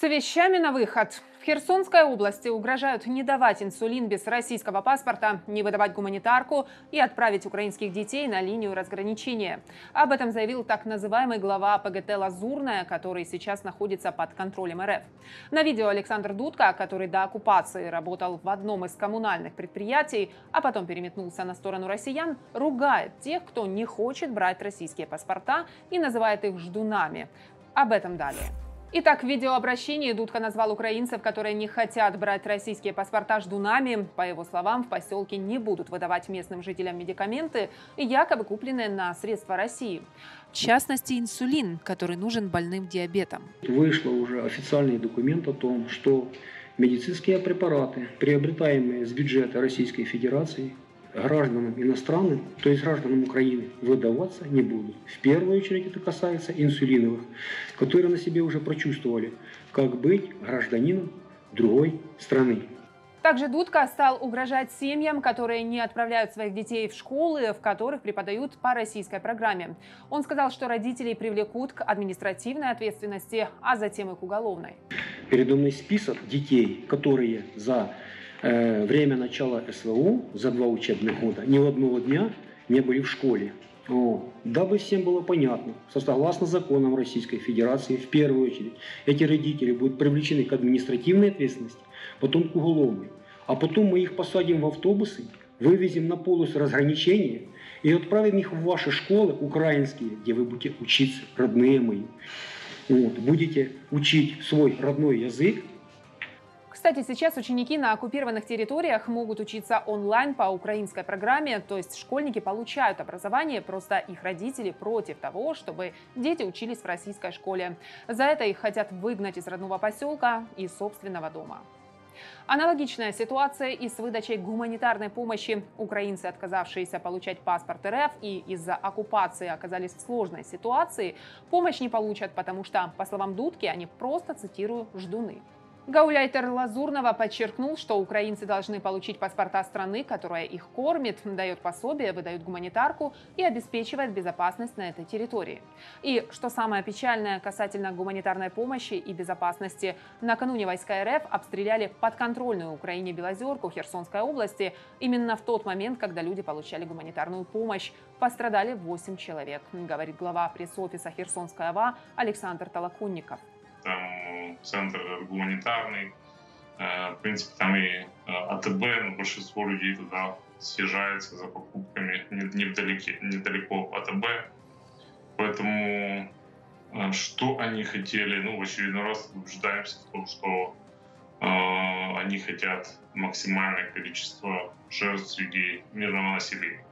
С вещами на выход. В Херсонской области угрожают не давать инсулин без российского паспорта, не выдавать гуманитарку и отправить украинских детей на линию разграничения. Об этом заявил так называемый глава ПГТ «Лазурная», который сейчас находится под контролем РФ. На видео Александр Дудка, который до оккупации работал в одном из коммунальных предприятий, а потом переметнулся на сторону россиян, ругает тех, кто не хочет брать российские паспорта и называет их ждунами. Об этом далее. Итак, в видеообращении Дудка назвал украинцев, которые не хотят брать российские паспорта ждунами. По его словам, в поселке не будут выдавать местным жителям медикаменты, якобы купленные на средства России. В частности, инсулин, который нужен больным диабетом. Вышло уже официальный документ о том, что медицинские препараты, приобретаемые с бюджета Российской Федерации, гражданам иностранным, то есть гражданам Украины, выдаваться не будут. В первую очередь это касается инсулиновых, которые на себе уже прочувствовали, как быть гражданином другой страны. Также Дудка стал угрожать семьям, которые не отправляют своих детей в школы, в которых преподают по российской программе. Он сказал, что родителей привлекут к административной ответственности, а затем и к уголовной. Передо мной список детей, которые за Э, время начала СВО за два учебных года ни одного дня не были в школе. О, дабы всем было понятно, согласно законам Российской Федерации, в первую очередь, эти родители будут привлечены к административной ответственности, потом к уголовной. А потом мы их посадим в автобусы, вывезем на полос разграничения и отправим их в ваши школы украинские, где вы будете учиться, родные мои. Вот, будете учить свой родной язык, кстати, сейчас ученики на оккупированных территориях могут учиться онлайн по украинской программе, то есть школьники получают образование, просто их родители против того, чтобы дети учились в российской школе. За это их хотят выгнать из родного поселка и собственного дома. Аналогичная ситуация и с выдачей гуманитарной помощи. Украинцы, отказавшиеся получать паспорт РФ и из-за оккупации оказались в сложной ситуации, помощь не получат, потому что, по словам Дудки, они просто, цитирую, «ждуны». Гауляйтер Лазурного подчеркнул, что украинцы должны получить паспорта страны, которая их кормит, дает пособие, выдает гуманитарку и обеспечивает безопасность на этой территории. И, что самое печальное касательно гуманитарной помощи и безопасности, накануне войска РФ обстреляли подконтрольную Украине Белозерку Херсонской области именно в тот момент, когда люди получали гуманитарную помощь. Пострадали 8 человек, говорит глава пресс-офиса Херсонской ОВА Александр Толокунников там центр гуманитарный, э, в принципе, там и э, АТБ, но большинство людей туда съезжается за покупками недалеко, недалеко АТБ. Поэтому э, что они хотели? Ну, в очередной раз убеждаемся в том, что э, они хотят максимальное количество жертв среди мирного населения.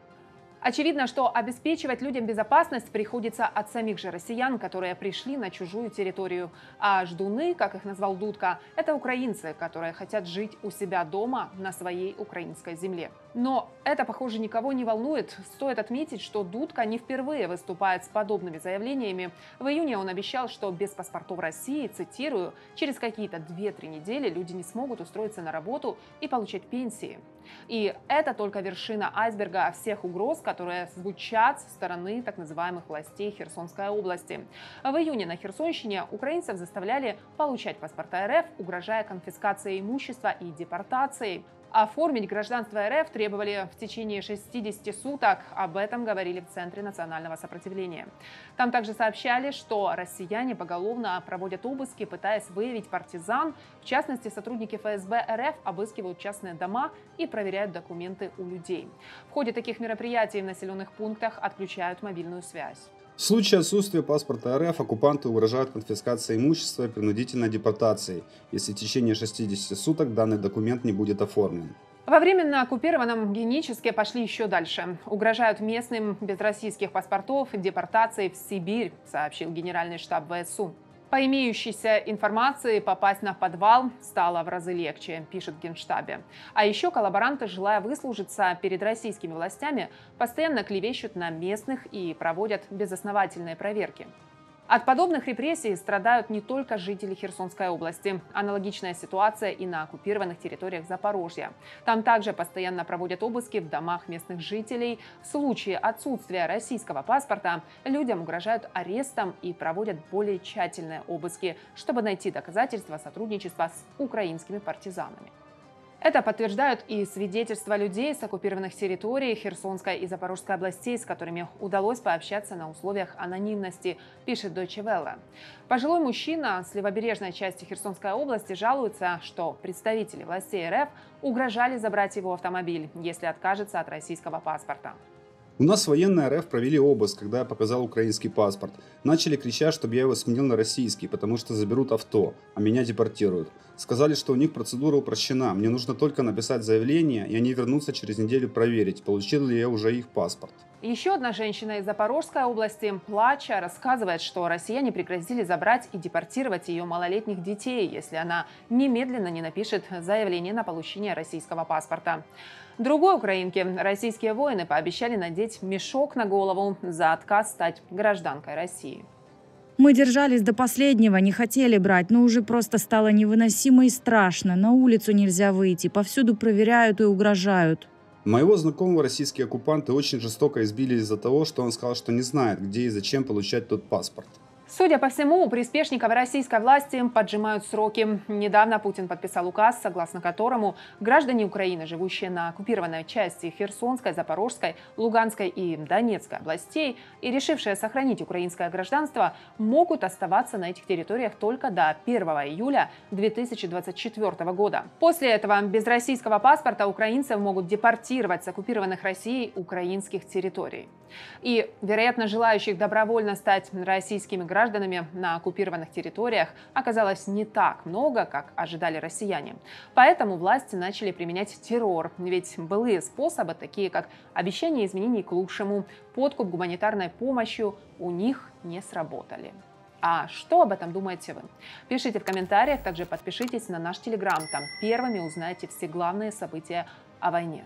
Очевидно, что обеспечивать людям безопасность приходится от самих же россиян, которые пришли на чужую территорию. А ждуны, как их назвал Дудка, это украинцы, которые хотят жить у себя дома на своей украинской земле. Но это, похоже, никого не волнует. Стоит отметить, что Дудка не впервые выступает с подобными заявлениями. В июне он обещал, что без паспортов России, цитирую, через какие-то 2-3 недели люди не смогут устроиться на работу и получать пенсии. И это только вершина айсберга всех угроз, которые звучат со стороны так называемых властей Херсонской области. В июне на Херсонщине украинцев заставляли получать паспорта РФ, угрожая конфискацией имущества и депортацией. Оформить гражданство РФ требовали в течение 60 суток. Об этом говорили в Центре национального сопротивления. Там также сообщали, что россияне поголовно проводят обыски, пытаясь выявить партизан. В частности, сотрудники ФСБ РФ обыскивают частные дома и проверяют документы у людей. В ходе таких мероприятий в населенных пунктах отключают мобильную связь. В случае отсутствия паспорта РФ оккупанты угрожают конфискацией имущества и принудительной депортацией, если в течение 60 суток данный документ не будет оформлен. Во временно оккупированном Геническе пошли еще дальше. Угрожают местным без российских паспортов депортацией в Сибирь, сообщил генеральный штаб ВСУ. По имеющейся информации попасть на подвал стало в разы легче, пишет Генштабе. А еще коллаборанты, желая выслужиться перед российскими властями, постоянно клевещут на местных и проводят безосновательные проверки. От подобных репрессий страдают не только жители Херсонской области. Аналогичная ситуация и на оккупированных территориях Запорожья. Там также постоянно проводят обыски в домах местных жителей. В случае отсутствия российского паспорта людям угрожают арестом и проводят более тщательные обыски, чтобы найти доказательства сотрудничества с украинскими партизанами. Это подтверждают и свидетельства людей с оккупированных территорий Херсонской и Запорожской областей, с которыми удалось пообщаться на условиях анонимности, пишет Deutsche Welle. Пожилой мужчина с левобережной части Херсонской области жалуется, что представители властей РФ угрожали забрать его автомобиль, если откажется от российского паспорта. У нас военные РФ провели обыск, когда я показал украинский паспорт. Начали кричать, чтобы я его сменил на российский, потому что заберут авто, а меня депортируют. Сказали, что у них процедура упрощена, мне нужно только написать заявление, и они вернутся через неделю проверить, получил ли я уже их паспорт. Еще одна женщина из Запорожской области, плача, рассказывает, что россияне пригрозили забрать и депортировать ее малолетних детей, если она немедленно не напишет заявление на получение российского паспорта. Другой украинке российские воины пообещали надеть мешок на голову за отказ стать гражданкой России. Мы держались до последнего, не хотели брать, но уже просто стало невыносимо и страшно. На улицу нельзя выйти, повсюду проверяют и угрожают. Моего знакомого российские оккупанты очень жестоко избили из-за того, что он сказал, что не знает, где и зачем получать тот паспорт. Судя по всему, у приспешников российской власти поджимают сроки. Недавно Путин подписал указ, согласно которому граждане Украины, живущие на оккупированной части Херсонской, Запорожской, Луганской и Донецкой областей и решившие сохранить украинское гражданство, могут оставаться на этих территориях только до 1 июля 2024 года. После этого без российского паспорта украинцев могут депортировать с оккупированных Россией украинских территорий. И, вероятно, желающих добровольно стать российскими гражданами гражданами на оккупированных территориях оказалось не так много, как ожидали россияне. Поэтому власти начали применять террор, ведь былые способы, такие как обещание изменений к лучшему, подкуп гуманитарной помощью, у них не сработали. А что об этом думаете вы? Пишите в комментариях, также подпишитесь на наш телеграм, там первыми узнаете все главные события о войне.